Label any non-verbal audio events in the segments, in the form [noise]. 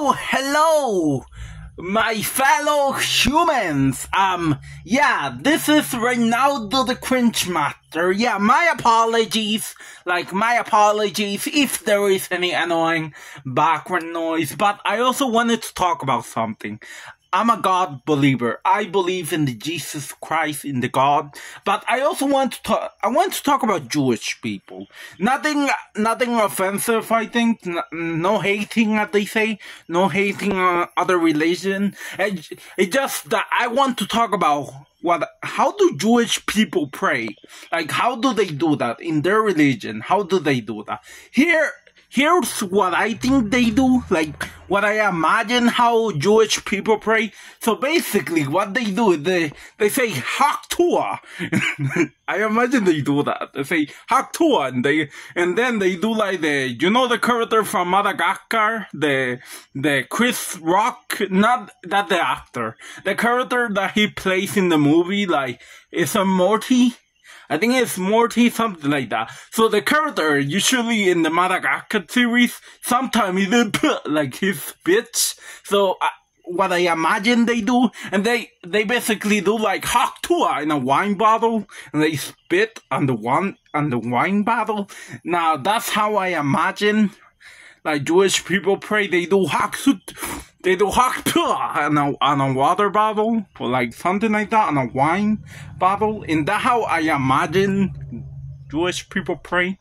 Hello, hello, my fellow humans. Um, yeah, this is Reinaldo the Cringe Master. Yeah, my apologies. Like, my apologies if there is any annoying background noise, but I also wanted to talk about something. I'm a God believer. I believe in the Jesus Christ, in the God. But I also want to talk. I want to talk about Jewish people. Nothing, nothing offensive. I think no hating, as they say. No hating on other religion. It, it just that I want to talk about what. How do Jewish people pray? Like how do they do that in their religion? How do they do that? Here here's what I think they do, like what I imagine how Jewish people pray. So basically, what they do is they they say Hawk tuah. [laughs] I imagine they do that. They say Hawk tuah, and they and then they do like the you know the character from Madagascar, the the Chris Rock, not that the actor, the character that he plays in the movie, like is a Morty. I think it's Morty, something like that. So the character, usually in the Madagascar series, sometimes he did put like his bitch. So uh, what I imagine they do, and they they basically do like hot tour in a wine bottle, and they spit on the one on the wine bottle. Now that's how I imagine like Jewish people pray. They do haksut, they do hakpua on a on a water bottle or like something like that on a wine bottle. And that's how I imagine Jewish people pray.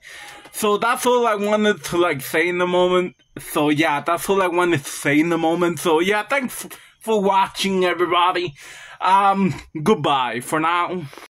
So that's all I wanted to like say in the moment. So yeah, that's all I wanted to say in the moment. So yeah, thanks for watching everybody. Um, goodbye for now.